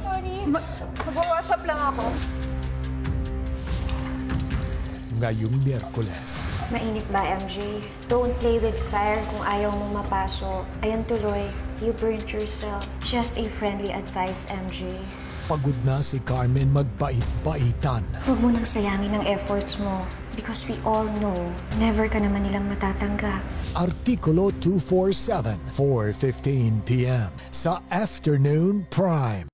Sorry. Mag-wash up lang ako. Ngayong Miyerkules, Mainit ba, MJ? Don't play with fire kung ayaw mo mapaso. Ayan tuloy, you burnt yourself. Just a friendly advice, MJ. pagod na si Carmen magbait-baitan. Huwag mo nang sayangin ang efforts mo because we all know never ka naman nilang matatanggap. Artikulo 247, 4.15 p.m. sa Afternoon Prime.